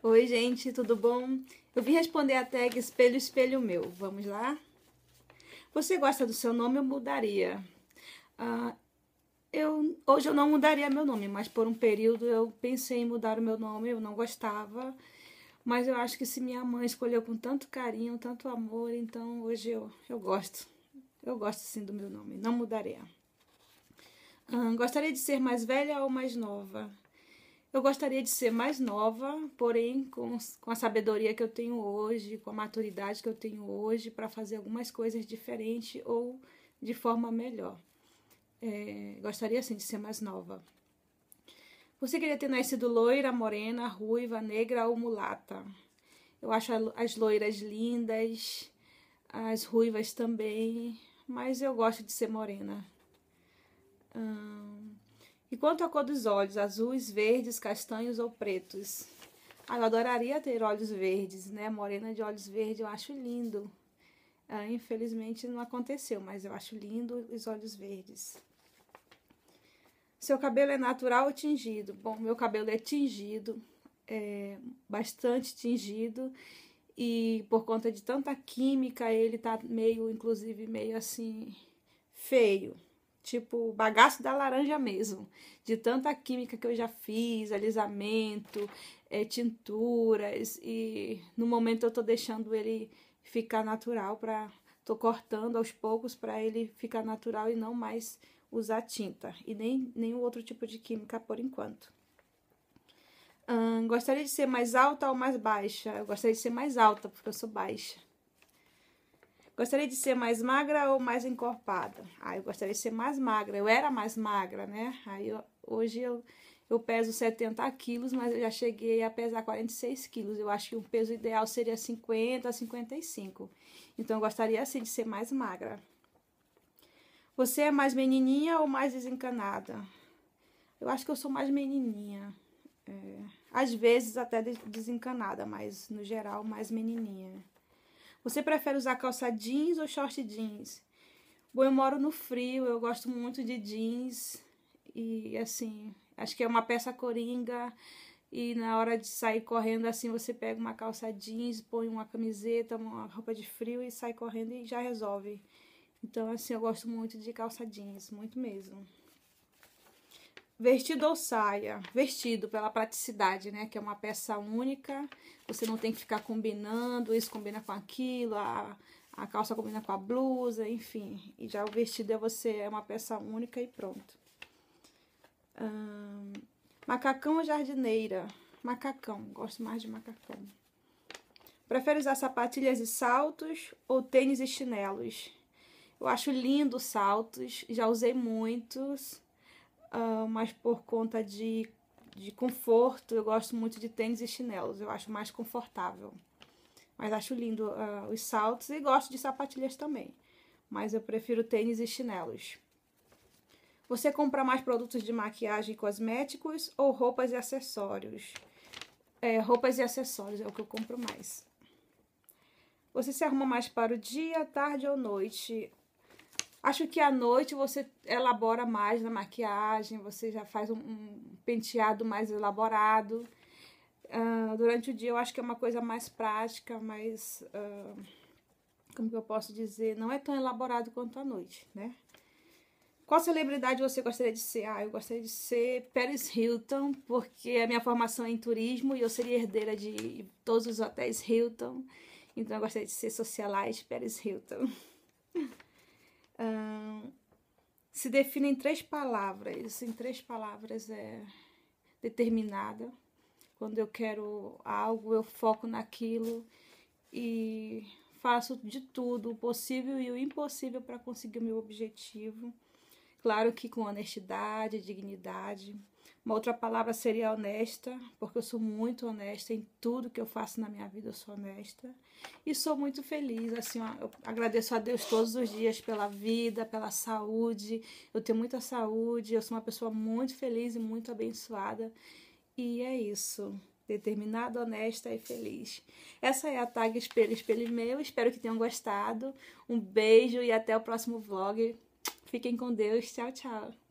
Oi, gente, tudo bom? Eu vim responder a tag Espelho, Espelho Meu. Vamos lá? Você gosta do seu nome? Eu mudaria. Uh, eu, hoje eu não mudaria meu nome, mas por um período eu pensei em mudar o meu nome, eu não gostava. Mas eu acho que se minha mãe escolheu com tanto carinho, tanto amor, então hoje eu, eu gosto. Eu gosto sim do meu nome, não mudaria. Uh, gostaria de ser mais velha ou mais nova? Eu gostaria de ser mais nova, porém com, com a sabedoria que eu tenho hoje, com a maturidade que eu tenho hoje, para fazer algumas coisas diferentes ou de forma melhor. É, gostaria sim de ser mais nova. Você queria ter nascido loira, morena, ruiva, negra ou mulata? Eu acho as loiras lindas, as ruivas também, mas eu gosto de ser morena. Hum, e quanto à cor dos olhos, azuis, verdes, castanhos ou pretos? Ah, eu adoraria ter olhos verdes, né? Morena de olhos verdes, eu acho lindo. Ah, infelizmente não aconteceu, mas eu acho lindo os olhos verdes. Seu cabelo é natural ou tingido? Bom, meu cabelo é tingido, é bastante tingido e por conta de tanta química ele tá meio, inclusive meio assim feio tipo bagaço da laranja mesmo, de tanta química que eu já fiz, alisamento, é, tinturas e no momento eu tô deixando ele ficar natural para tô cortando aos poucos para ele ficar natural e não mais usar tinta e nem nenhum outro tipo de química por enquanto. Hum, gostaria de ser mais alta ou mais baixa? Eu gostaria de ser mais alta porque eu sou baixa. Gostaria de ser mais magra ou mais encorpada? Ah, eu gostaria de ser mais magra. Eu era mais magra, né? Aí eu, hoje eu, eu peso 70 quilos, mas eu já cheguei a pesar 46 quilos. Eu acho que o peso ideal seria 50 a 55. Então eu gostaria assim de ser mais magra. Você é mais menininha ou mais desencanada? Eu acho que eu sou mais menininha. É, às vezes até desencanada, mas no geral mais menininha. Você prefere usar calça jeans ou short jeans? Bom, eu moro no frio, eu gosto muito de jeans e assim, acho que é uma peça coringa e na hora de sair correndo assim, você pega uma calça jeans, põe uma camiseta, uma roupa de frio e sai correndo e já resolve. Então assim, eu gosto muito de calça jeans, muito mesmo. Vestido ou saia? Vestido, pela praticidade, né? Que é uma peça única, você não tem que ficar combinando, isso combina com aquilo, a, a calça combina com a blusa, enfim. E já o vestido é você, é uma peça única e pronto. Hum, macacão ou jardineira? Macacão, gosto mais de macacão. Prefere usar sapatilhas e saltos ou tênis e chinelos? Eu acho lindo saltos, já usei muitos uh, mas por conta de, de conforto, eu gosto muito de tênis e chinelos, eu acho mais confortável. Mas acho lindo uh, os saltos e gosto de sapatilhas também. Mas eu prefiro tênis e chinelos. Você compra mais produtos de maquiagem e cosméticos ou roupas e acessórios? É, roupas e acessórios é o que eu compro mais. Você se arruma mais para o dia, tarde ou noite? Acho que à noite você elabora mais na maquiagem, você já faz um, um penteado mais elaborado. Uh, durante o dia eu acho que é uma coisa mais prática, mais. Uh, como que eu posso dizer? Não é tão elaborado quanto à noite, né? Qual celebridade você gostaria de ser? Ah, eu gostaria de ser Paris Hilton, porque a minha formação é em turismo e eu seria herdeira de todos os hotéis Hilton. Então eu gostaria de ser socialite Paris Hilton. se define em três palavras. Em três palavras é determinada. Quando eu quero algo, eu foco naquilo e faço de tudo o possível e o impossível para conseguir o meu objetivo. Claro que com honestidade, dignidade. Uma outra palavra seria honesta, porque eu sou muito honesta em tudo que eu faço na minha vida, eu sou honesta. E sou muito feliz, assim, eu agradeço a Deus todos os dias pela vida, pela saúde. Eu tenho muita saúde, eu sou uma pessoa muito feliz e muito abençoada. E é isso determinada, honesta e feliz. Essa é a tag Espelho Espelho Meu. Espero que tenham gostado. Um beijo e até o próximo vlog. Fiquem com Deus. Tchau, tchau.